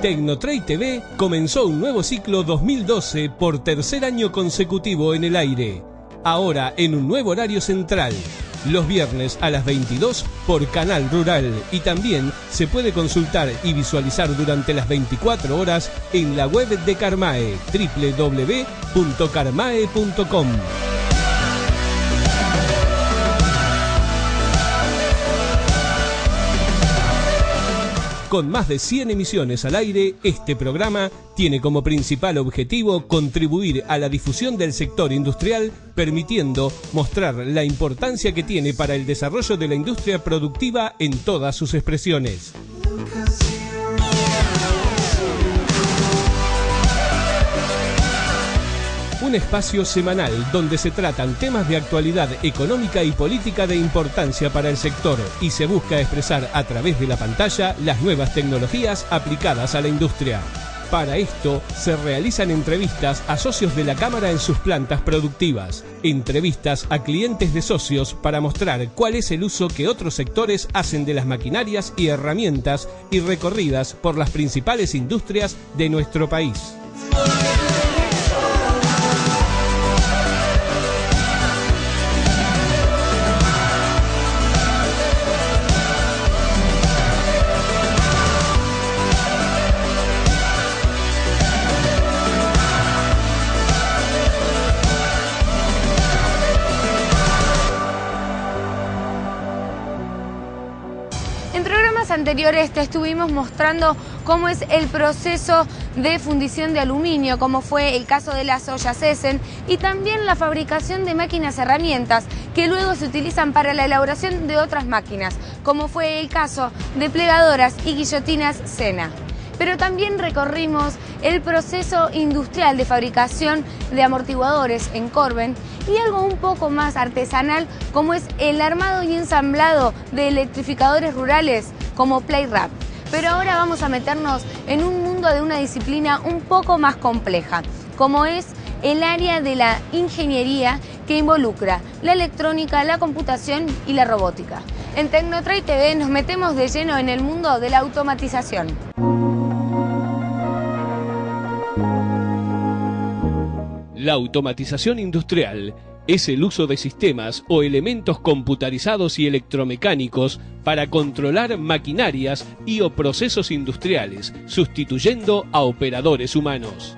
Tecnotrade TV comenzó un nuevo ciclo 2012 por tercer año consecutivo en el aire. Ahora en un nuevo horario central. Los viernes a las 22 por Canal Rural y también se puede consultar y visualizar durante las 24 horas en la web de Carmae www.carmae.com. Con más de 100 emisiones al aire, este programa tiene como principal objetivo contribuir a la difusión del sector industrial, permitiendo mostrar la importancia que tiene para el desarrollo de la industria productiva en todas sus expresiones. Un espacio semanal donde se tratan temas de actualidad económica y política de importancia para el sector y se busca expresar a través de la pantalla las nuevas tecnologías aplicadas a la industria. Para esto se realizan entrevistas a socios de la Cámara en sus plantas productivas, entrevistas a clientes de socios para mostrar cuál es el uso que otros sectores hacen de las maquinarias y herramientas y recorridas por las principales industrias de nuestro país. Anteriores te estuvimos mostrando cómo es el proceso de fundición de aluminio, como fue el caso de las ollas Essen y también la fabricación de máquinas herramientas que luego se utilizan para la elaboración de otras máquinas, como fue el caso de plegadoras y guillotinas Sena. Pero también recorrimos el proceso industrial de fabricación de amortiguadores en Corben y algo un poco más artesanal como es el armado y ensamblado de electrificadores rurales como PlayRap. Pero ahora vamos a meternos en un mundo de una disciplina un poco más compleja, como es el área de la ingeniería que involucra la electrónica, la computación y la robótica. En Tecnotrade TV nos metemos de lleno en el mundo de la automatización. La automatización industrial es el uso de sistemas o elementos computarizados y electromecánicos para controlar maquinarias y o procesos industriales, sustituyendo a operadores humanos.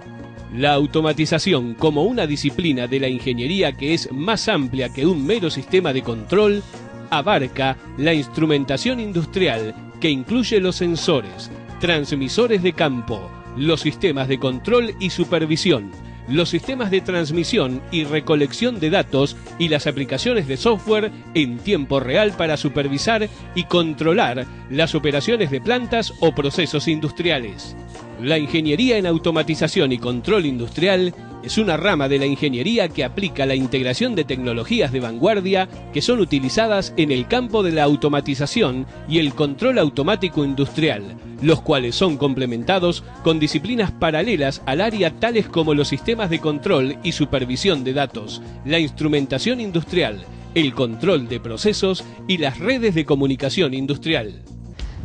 La automatización como una disciplina de la ingeniería que es más amplia que un mero sistema de control, abarca la instrumentación industrial que incluye los sensores, transmisores de campo, los sistemas de control y supervisión, los sistemas de transmisión y recolección de datos y las aplicaciones de software en tiempo real para supervisar y controlar las operaciones de plantas o procesos industriales. La ingeniería en automatización y control industrial es una rama de la ingeniería que aplica la integración de tecnologías de vanguardia que son utilizadas en el campo de la automatización y el control automático industrial, los cuales son complementados con disciplinas paralelas al área tales como los sistemas de control y supervisión de datos, la instrumentación industrial, el control de procesos y las redes de comunicación industrial.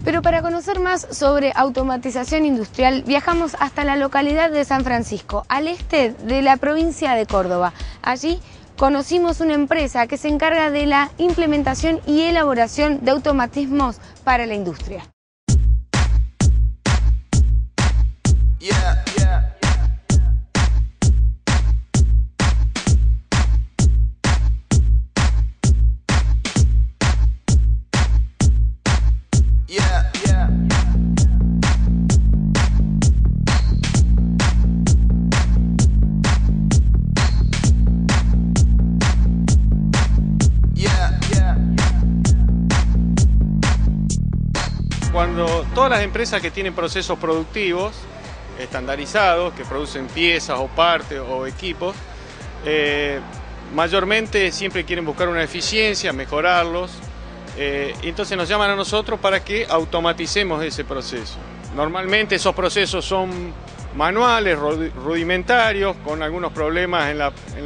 Pero para conocer más sobre automatización industrial, viajamos hasta la localidad de San Francisco, al este de la provincia de Córdoba. Allí conocimos una empresa que se encarga de la implementación y elaboración de automatismos para la industria. Todas las empresas que tienen procesos productivos estandarizados, que producen piezas o partes o equipos, eh, mayormente siempre quieren buscar una eficiencia, mejorarlos, eh, entonces nos llaman a nosotros para que automaticemos ese proceso. Normalmente esos procesos son manuales, rudimentarios, con algunos problemas en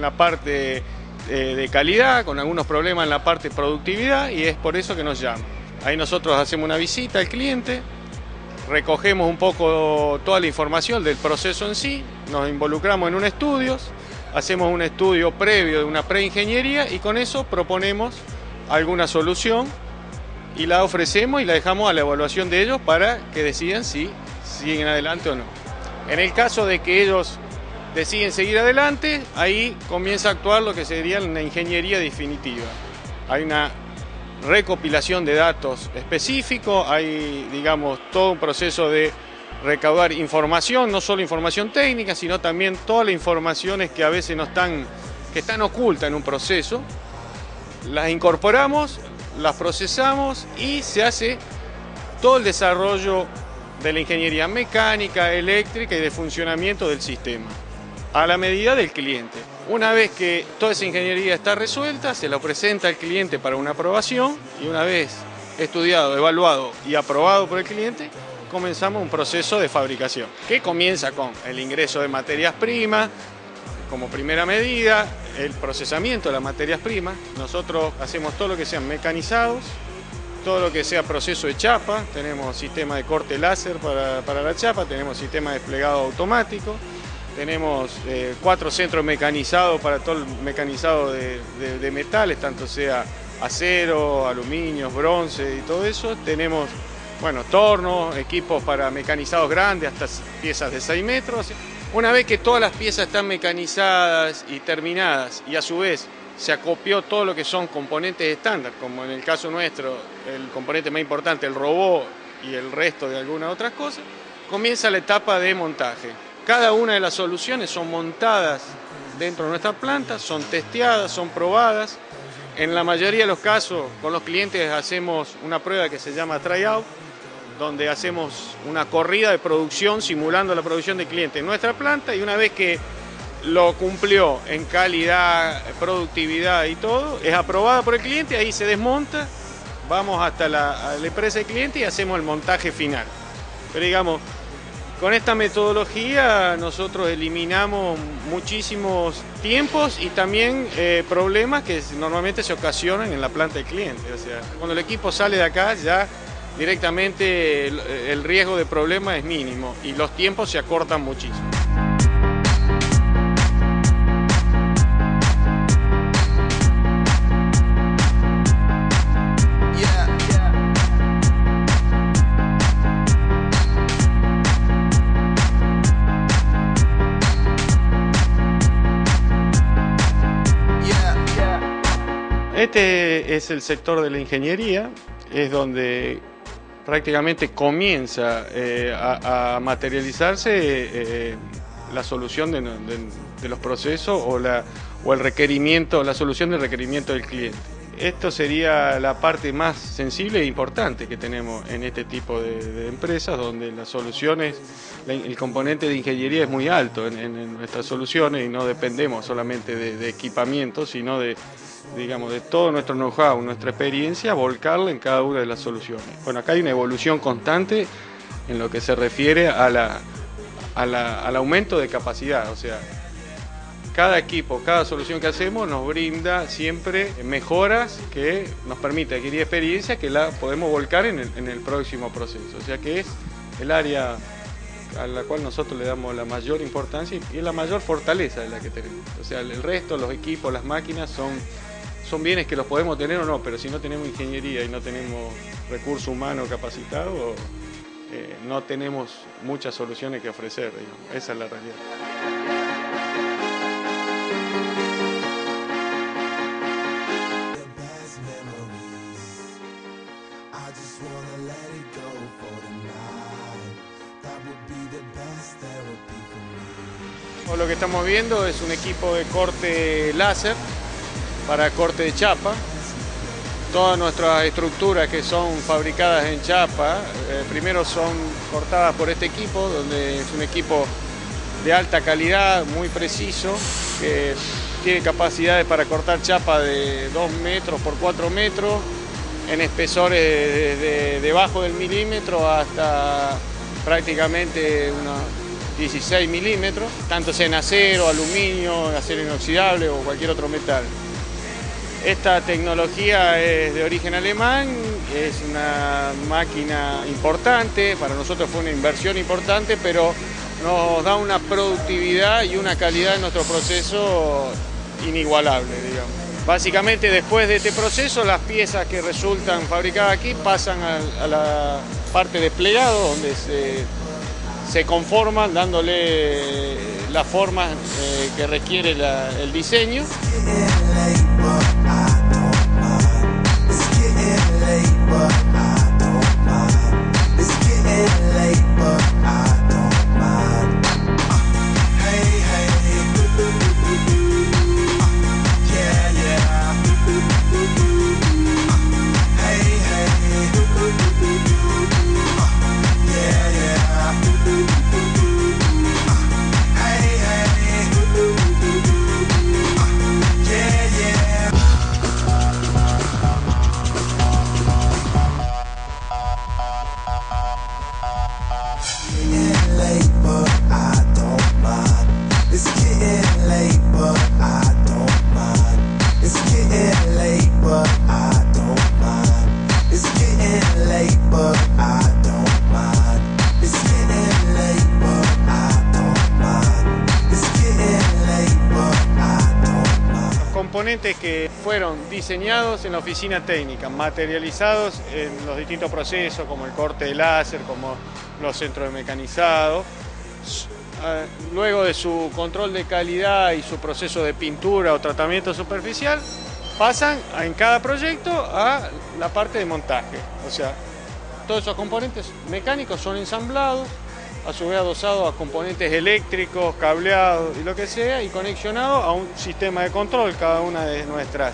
la, parte eh, de calidad, con algunos problemas en la parte de productividad, y es por eso que nos llaman. Ahí nosotros hacemos una visita al cliente, recogemos un poco toda la información del proceso en sí, nos involucramos en un estudio, hacemos un estudio previo de una preingeniería y con eso proponemos alguna solución y la ofrecemos y la dejamos a la evaluación de ellos para que decidan si siguen adelante o no. En el caso de que ellos deciden seguir adelante, ahí comienza a actuar lo que sería una ingeniería definitiva. Hay una recopilación de datos específicos, hay, digamos, todo un proceso de recaudar información, no solo información técnica, sino también todas las informaciones que a veces no están, que están ocultas en un proceso, las incorporamos, las procesamos y se hace todo el desarrollo de la ingeniería mecánica, eléctrica y de funcionamiento del sistema, a la medida del cliente. Una vez que toda esa ingeniería está resuelta, se lo presenta al cliente para una aprobación y una vez estudiado, evaluado y aprobado por el cliente, comenzamos un proceso de fabricación, que comienza con el ingreso de materias primas, como primera medida, el procesamiento de las materias primas. Nosotros hacemos todo lo que sean mecanizados, todo lo que sea proceso de chapa, tenemos sistema de corte láser para, la chapa, tenemos sistema de desplegado automático, tenemos eh, cuatro centros mecanizados para todo el mecanizado de, metales, tanto sea acero, aluminio, bronce y todo eso. Tenemos bueno, tornos, equipos para mecanizados grandes, hasta piezas de 6 metros. Una vez que todas las piezas están mecanizadas y terminadas y a su vez se acopió todo lo que son componentes estándar, como en el caso nuestro, el componente más importante, el robot y el resto de algunas otras cosas, comienza la etapa de montaje. Cada una de las soluciones son montadas dentro de nuestra planta, son testeadas, son probadas. En la mayoría de los casos, con los clientes hacemos una prueba que se llama tryout, donde hacemos una corrida de producción simulando la producción del cliente en nuestra planta y una vez que lo cumplió en calidad, productividad y todo, es aprobada por el cliente, ahí se desmonta, vamos hasta la, empresa del cliente y hacemos el montaje final. Pero digamos, con esta metodología nosotros eliminamos muchísimos tiempos y también eh, problemas que normalmente se ocasionan en la planta del cliente. O sea, cuando el equipo sale de acá ya directamente el, riesgo de problema es mínimo y los tiempos se acortan muchísimo. Este es el sector de la ingeniería, es donde prácticamente comienza eh, a, materializarse eh, la solución de, los procesos o, la, el requerimiento, la solución del requerimiento del cliente. Esto sería la parte más sensible e importante que tenemos en este tipo de, empresas, donde las soluciones, el componente de ingeniería es muy alto en, nuestras soluciones y no dependemos solamente de equipamiento, sino de, digamos, de todo nuestro know-how, nuestra experiencia, volcarla en cada una de las soluciones. Bueno, acá hay una evolución constante en lo que se refiere a la, al aumento de capacidad, o sea, cada equipo, cada solución que hacemos nos brinda siempre mejoras que nos permite adquirir experiencia que la podemos volcar en el, próximo proceso. O sea que es el área a la cual nosotros le damos la mayor importancia y la mayor fortaleza de la que tenemos. O sea, el resto, los equipos, las máquinas son son bienes que los podemos tener o no, pero si no tenemos ingeniería y no tenemos recurso humano capacitado, eh, no tenemos muchas soluciones que ofrecer, esa es la realidad. Lo que estamos viendo es un equipo de corte láser para corte de chapa. Todas nuestras estructuras que son fabricadas en chapa, eh, primero son cortadas por este equipo, donde es un equipo de alta calidad, muy preciso, que tiene capacidades para cortar chapa de 2 metros por 4 metros, en espesores de, debajo del milímetro hasta prácticamente unos 16 milímetros, tanto sea en acero, aluminio, acero inoxidable o cualquier otro metal. Esta tecnología es de origen alemán, es una máquina importante, para nosotros fue una inversión importante, pero nos da una productividad y una calidad en nuestro proceso inigualable, digamos. Básicamente después de este proceso las piezas que resultan fabricadas aquí pasan a, la parte de plegado donde se, conforman dándole la forma eh, que requiere el diseño. Diseñados en la oficina técnica, materializados en los distintos procesos como el corte de láser, como los centros de mecanizado. Luego de su control de calidad y su proceso de pintura o tratamiento superficial, pasan en cada proyecto a la parte de montaje. O sea, todos esos componentes mecánicos son ensamblados, a su vez adosado a componentes eléctricos, cableados y lo que sea, y conexionado a un sistema de control. Cada una de nuestras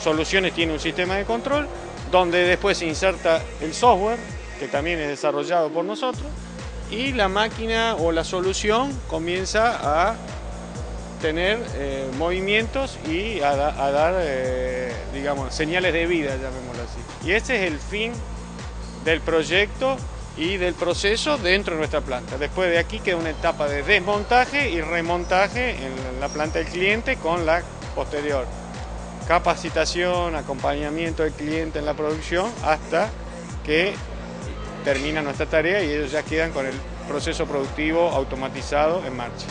soluciones tiene un sistema de control, donde después se inserta el software, que también es desarrollado por nosotros, y la máquina o la solución comienza a tener eh, movimientos y a, dar, eh, digamos, señales de vida, llamémoslo así. Y ese es el fin del proyecto y del proceso dentro de nuestra planta. Después de aquí queda una etapa de desmontaje y remontaje en la planta del cliente con la posterior capacitación, acompañamiento del cliente en la producción hasta que termina nuestra tarea y ellos ya quedan con el proceso productivo automatizado en marcha.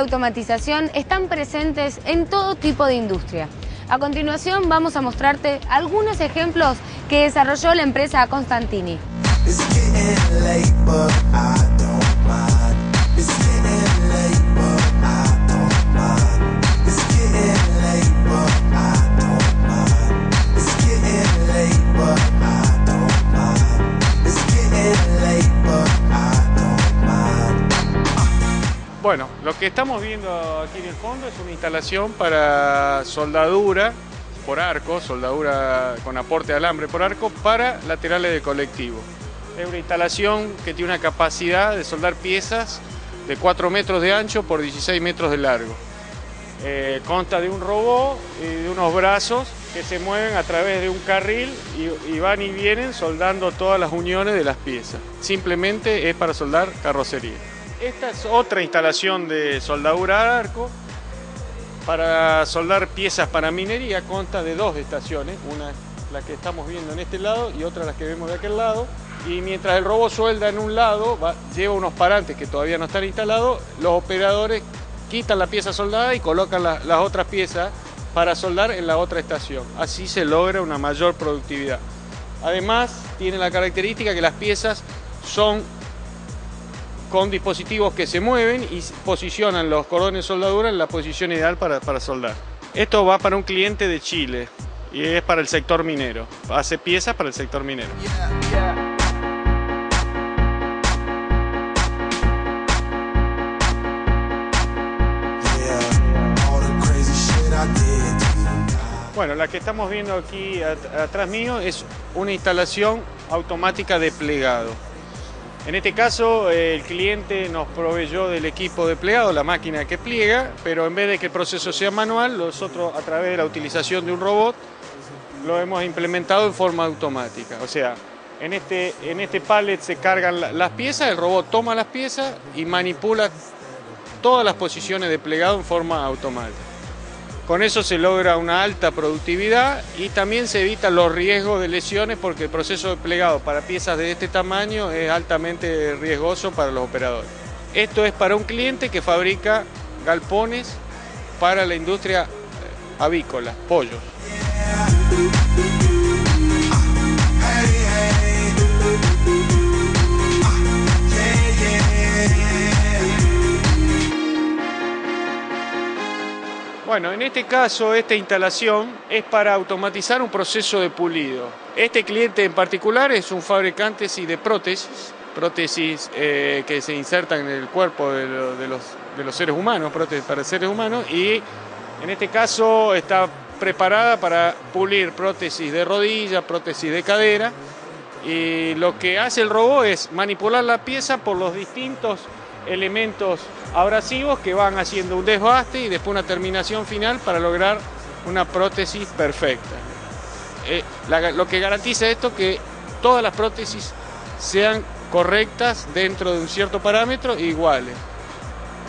Automatización están presentes en todo tipo de industria. A continuación vamos a mostrarte algunos ejemplos que desarrolló la empresa Constantini. Bueno, lo que estamos viendo aquí en el fondo es una instalación para soldadura por arco, soldadura con aporte de alambre por arco para laterales de colectivo. Es una instalación que tiene una capacidad de soldar piezas de 4 metros de ancho por 16 metros de largo. Eh, consta de un robot y de unos brazos que se mueven a través de un carril y, y, van y vienen soldando todas las uniones de las piezas. Simplemente es para soldar carrocería. Esta es otra instalación de soldadura de arco. Para soldar piezas para minería consta de dos estaciones, una la que estamos viendo en este lado y otra la que vemos de aquel lado. Y mientras el robot suelda en un lado, lleva unos parantes que todavía no están instalados, los operadores quitan la pieza soldada y colocan las otras piezas para soldar en la otra estación. Así se logra una mayor productividad. Además, tiene la característica que las piezas son con dispositivos que se mueven y posicionan los cordones de soldadura en la posición ideal para, soldar. Esto va para un cliente de Chile. y es para el sector minero. Hace piezas para el sector minero. Bueno, la que estamos viendo aquí atrás mío es una instalación automática de plegado. En este caso, el cliente nos proveyó del equipo de plegado, la máquina que pliega, pero en vez de que el proceso sea manual, nosotros a través de la utilización de un robot lo hemos implementado en forma automática. O sea, en este, en este pallet se cargan las piezas, el robot toma las piezas y manipula todas las posiciones de plegado en forma automática. Con eso se logra una alta productividad y también se evitan los riesgos de lesiones porque el proceso de plegado para piezas de este tamaño es altamente riesgoso para los operadores. Esto es para un cliente que fabrica galpones para la industria eh, avícola, pollos. Bueno, en este caso, esta instalación es para automatizar un proceso de pulido. Este cliente en particular es un fabricante de prótesis, prótesis eh, que se insertan en el cuerpo de, los, seres humanos, prótesis para seres humanos, y en este caso está preparada para pulir prótesis de rodilla, prótesis de cadera, y lo que hace el robot es manipular la pieza por los distintos elementos abrasivos que van haciendo un desbaste y después una terminación final para lograr una prótesis perfecta. Eh, lo que garantiza esto es que todas las prótesis sean correctas dentro de un cierto parámetro e iguales.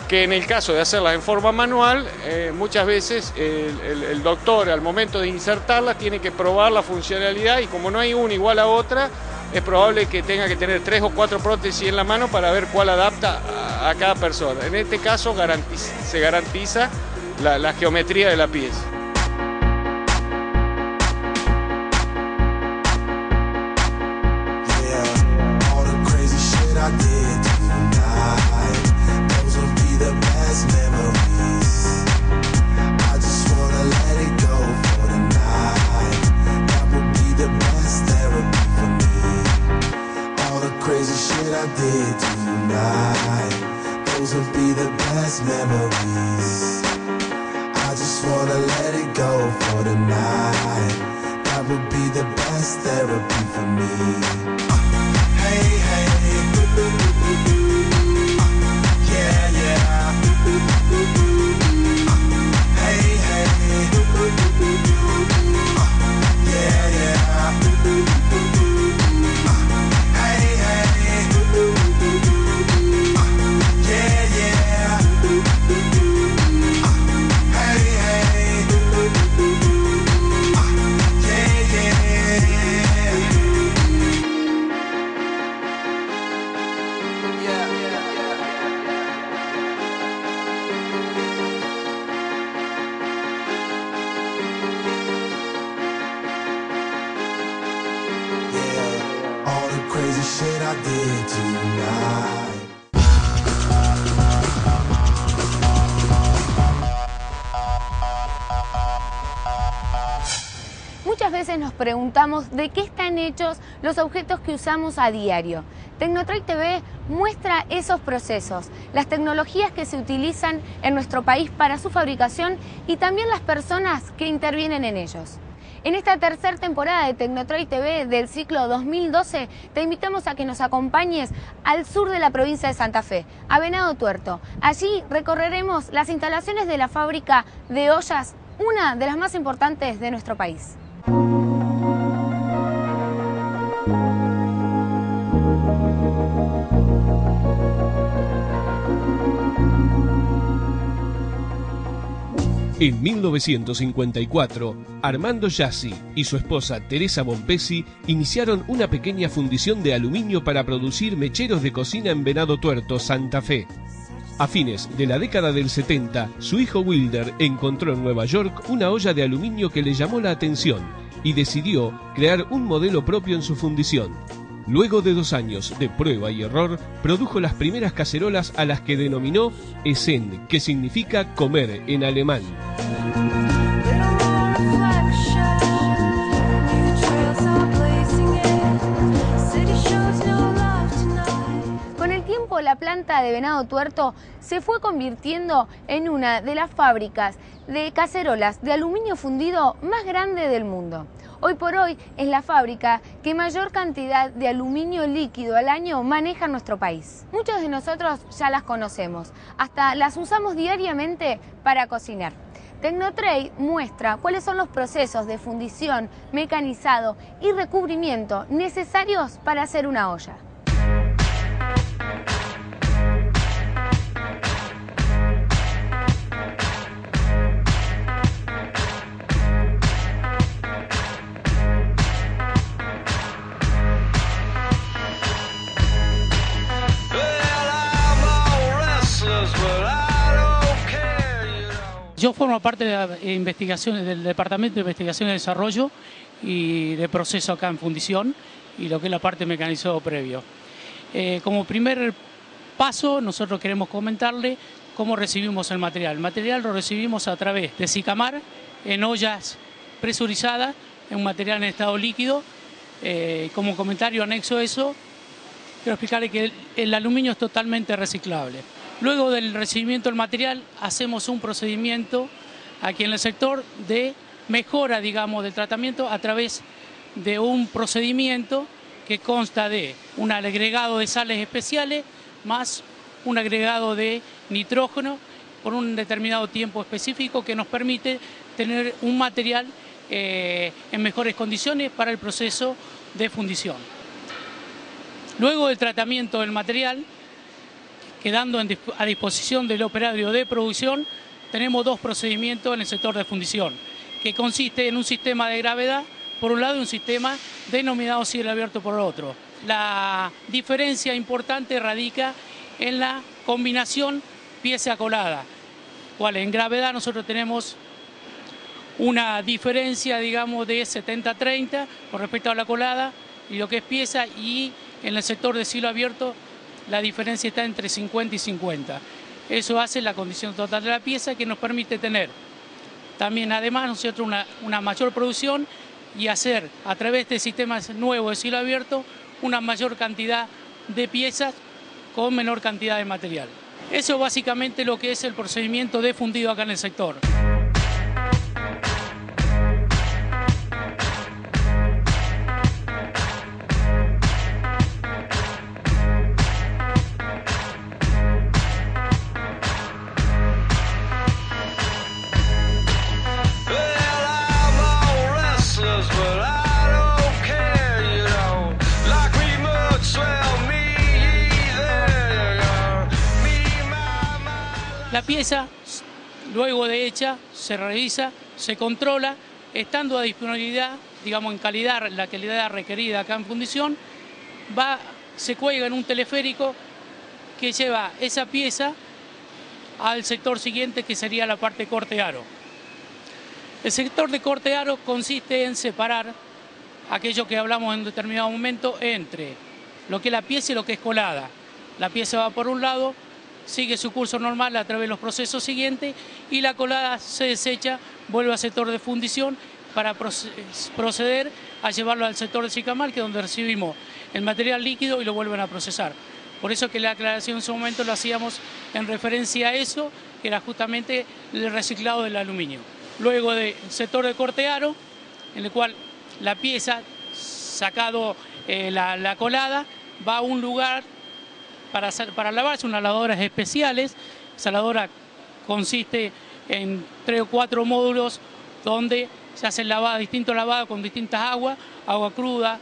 Que en el caso de hacerlas en forma manual, eh, muchas veces el, doctor al momento de insertarlas tiene que probar la funcionalidad y como no hay una igual a otra, es probable que tenga que tener tres o cuatro prótesis en la mano para ver cuál adapta a, cada persona. En este caso se garantiza la geometría de la pieza. De qué están hechos los objetos que usamos a diario. Tecnotrade TV muestra esos procesos, las tecnologías que se utilizan en nuestro país para su fabricación y también las personas que intervienen en ellos. En esta tercera temporada de Tecnotrade TV del ciclo 2012 te invitamos a que nos acompañes al sur de la provincia de Santa Fe, a Venado Tuerto. Allí recorreremos las instalaciones de la fábrica de ollas, una de las más importantes de nuestro país. En 1954, Armando Yassi y su esposa Teresa Bompesi iniciaron una pequeña fundición de aluminio para producir mecheros de cocina en Venado Tuerto, Santa Fe. A fines de la década del 70, su hijo Wilder encontró en Nueva York una olla de aluminio que le llamó la atención y decidió crear un modelo propio en su fundición. Luego de dos años de prueba y error, produjo las primeras cacerolas a las que denominó Essen, que significa comer en alemán. Con el tiempo, la planta de Venado Tuerto se fue convirtiendo en una de las fábricas de cacerolas de aluminio fundido más grande del mundo. Hoy por hoy es la fábrica que mayor cantidad de aluminio líquido al año maneja nuestro país. Muchos de nosotros ya las conocemos, hasta las usamos diariamente para cocinar. Tecnotrade muestra cuáles son los procesos de fundición, mecanizado y recubrimiento necesarios para hacer una olla. Yo formo parte de la investigación del Departamento de Investigación y Desarrollo y de proceso acá en Fundición y lo que es la parte mecanizado previo. Eh, como primer paso, nosotros queremos comentarle cómo recibimos el material. El material lo recibimos a través de Sicamar, en ollas presurizadas, en un material en estado líquido. Eh, como comentario anexo a eso, quiero explicarle que el aluminio es totalmente reciclable. Luego del recibimiento del material hacemos un procedimiento aquí en el sector de mejora, digamos, del tratamiento a través de un procedimiento que consta de un agregado de sales especiales más un agregado de nitrógeno por un determinado tiempo específico que nos permite tener un material eh, en mejores condiciones para el proceso de fundición. Luego del tratamiento del material, quedando a disposición del operario de producción, tenemos dos procedimientos en el sector de fundición, que consiste en un sistema de gravedad por un lado y un sistema denominado cielo abierto por el otro. La diferencia importante radica en la combinación pieza colada, cual en gravedad nosotros tenemos una diferencia, digamos, de 70-30 con respecto a la colada y lo que es pieza y en el sector de cielo abierto la diferencia está entre 50 y 50. Eso hace la condición total de la pieza que nos permite tener también además una, una mayor producción y hacer a través de sistemas nuevos de cielo abierto una mayor cantidad de piezas con menor cantidad de material. Eso básicamente lo que es el procedimiento de fundido acá en el sector. Pieza, luego de hecha, se revisa, se controla, estando a disponibilidad, digamos en calidad, la calidad requerida acá en fundición, va, se cuelga en un teleférico que lleva esa pieza al sector siguiente que sería la parte corte aro. El sector de corte aro consiste en separar aquello que hablamos en determinado momento entre lo que es la pieza y lo que es colada. La pieza va por un lado, sigue su curso normal a través de los procesos siguientes y la colada se desecha, vuelve al sector de fundición para proceder a llevarlo al sector de Sicamar, que es donde recibimos el material líquido y lo vuelven a procesar. Por eso que la aclaración en su momento lo hacíamos en referencia a eso, que era justamente el reciclado del aluminio. Luego del sector de cortearo, en el cual la pieza, sacado eh, la colada, va a un lugar para, para lavarse, unas lavadoras especiales. Esa lavadora consiste en tres o cuatro módulos donde se hacen lavadas, distintos lavados con distintas aguas, agua cruda,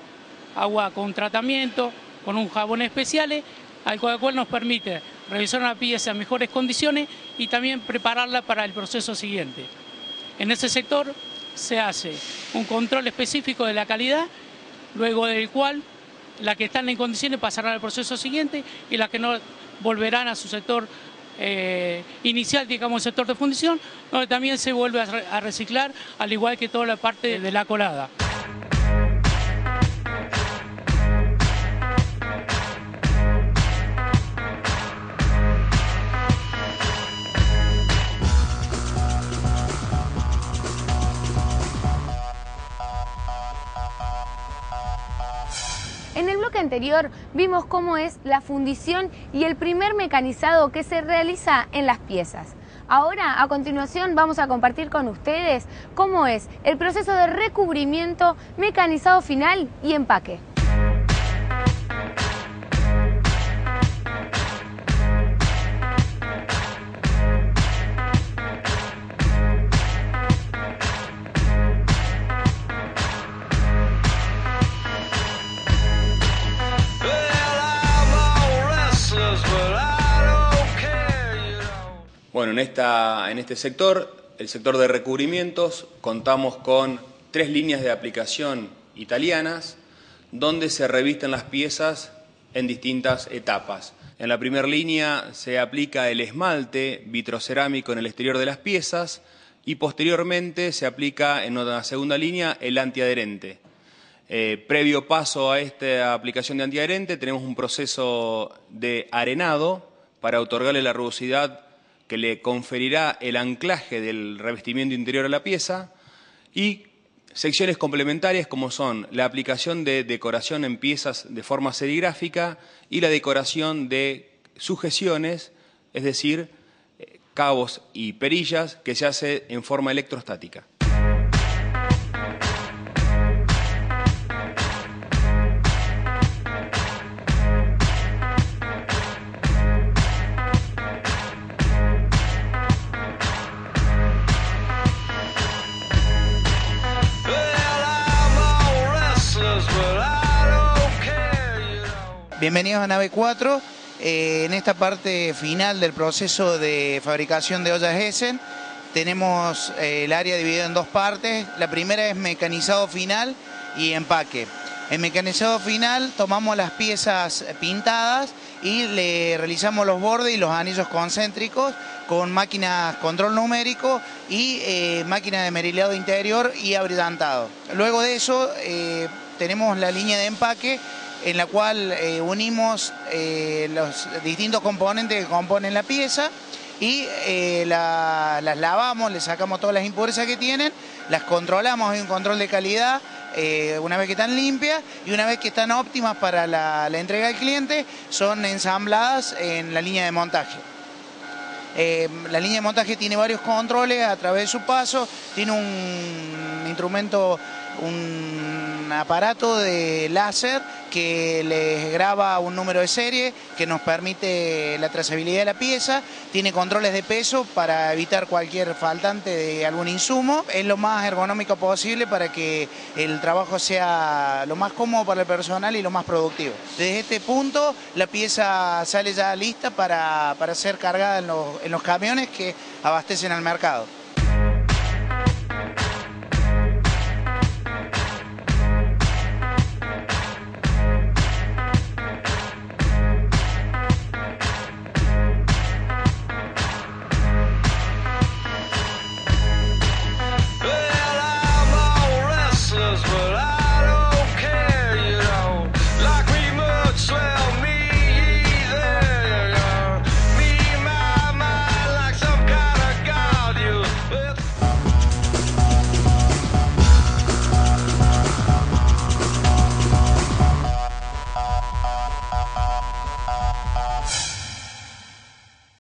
agua con tratamiento, con un jabón especial, al cual nos permite revisar una pieza en mejores condiciones y también prepararla para el proceso siguiente. En ese sector se hace un control específico de la calidad, luego del cual las que están en condiciones pasarán al proceso siguiente y las que no volverán a su sector eh, inicial, digamos, sector de fundición, donde también se vuelve a reciclar, al igual que toda la parte de la colada. Vimos cómo es la fundición y el primer mecanizado que se realiza en las piezas. Ahora, a continuación, vamos a compartir con ustedes cómo es el proceso de recubrimiento, mecanizado final y empaque. Bueno, en, esta, en este sector, el sector de recubrimientos, contamos con tres líneas de aplicación italianas donde se revisten las piezas en distintas etapas. En la primera línea se aplica el esmalte vitrocerámico en el exterior de las piezas y posteriormente se aplica en una segunda línea el antiadherente. Eh, previo paso a esta aplicación de antiadherente tenemos un proceso de arenado para otorgarle la rugosidad que le conferirá el anclaje del revestimiento interior a la pieza y secciones complementarias como son la aplicación de decoración en piezas de forma serigráfica y la decoración de sujeciones, es decir, eh, cabos y perillas que se hace en forma electrostática. Bienvenidos a Nave 4. Eh, en esta parte final del proceso de fabricación de ollas Essen tenemos eh, el área dividida en dos partes. La primera es mecanizado final y empaque. En mecanizado final tomamos las piezas pintadas y le realizamos los bordes y los anillos concéntricos con máquinas control numérico y eh, máquina de merilado interior y abrillantado. Luego de eso tenemos la línea de empaque en la cual eh, unimos eh, los distintos componentes que componen la pieza y eh, las lavamos, le sacamos todas las impurezas que tienen, las controlamos, hay un control de calidad una vez que están limpias y una vez que están óptimas para la, entrega al cliente, son ensambladas en la línea de montaje. la línea de montaje tiene varios controles a través de su paso, tiene un instrumento, un aparato de láser que les graba un número de serie que nos permite la trazabilidad de la pieza, tiene controles de peso para evitar cualquier faltante de algún insumo, es lo más ergonómico posible para que el trabajo sea lo más cómodo para el personal y lo más productivo. Desde este punto la pieza sale ya lista para, ser cargada en los camiones que abastecen al mercado.